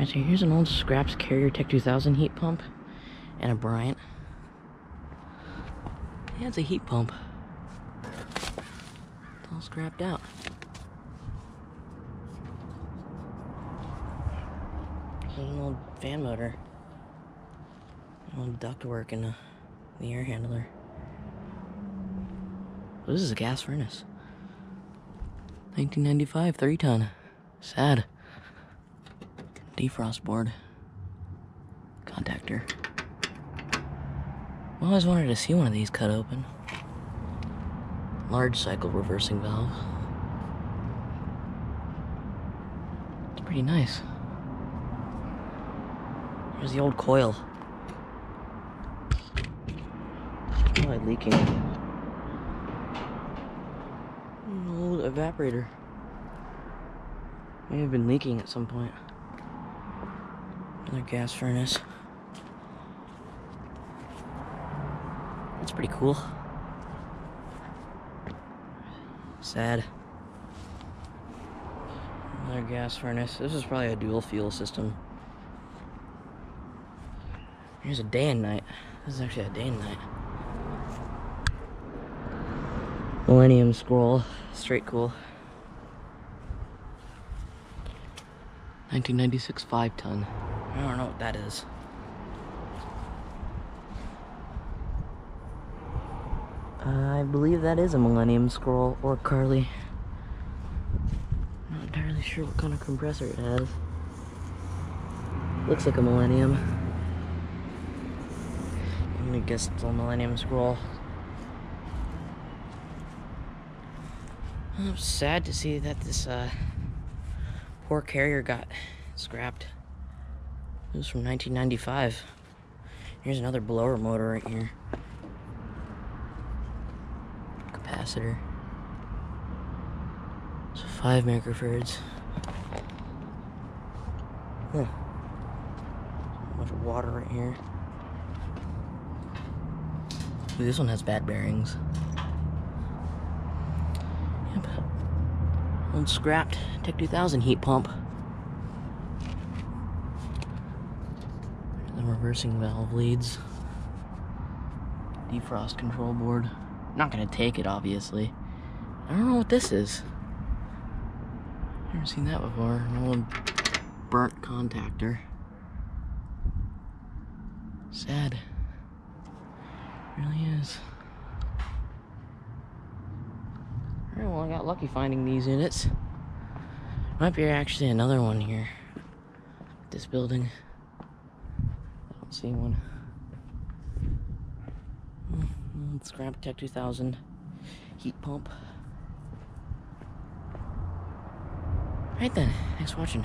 Alright, so here's an old scraps Carrier Tech 2000 heat pump and a Bryant. Yeah, it's a heat pump. It's all scrapped out. There's an old fan motor. An old ductwork in the, air handler. This is a gas furnace. 1995, three ton. Sad. Defrost board. Contactor. I always wanted to see one of these cut open. Large cycle reversing valve. It's pretty nice. Here's the old coil. Probably leaking. An old evaporator. May have been leaking at some point. Another gas furnace. That's pretty cool. Sad. Another gas furnace. This is probably a dual fuel system. Here's a day and night. This is actually a day and night. Millennium scroll. Straight cool. 1996 5 ton. I don't know what that is. I believe that is a Millennium Scroll or Carlyle. Not entirely sure what kind of compressor it has. Looks like a Millennium. I'm gonna guess it's a Millennium Scroll. I'm sad to see that this uh, poor carrier got scrapped. It was from 1995. Here's another blower motor right here. Capacitor. So five microfarads. Huh. A bunch of water right here. Ooh, this one has bad bearings. Old scrapped Tech 2000 heat pump. The reversing valve leads. Defrost control board. not gonna take it, obviously. I don't know what this is. Never seen that before. An old burnt contactor. Sad. really is. Well I got lucky finding these units. Might be actually another one here. This building. I don't see one. Mm, Scrap Tech 2000 heat pump. Right then, thanks for watching.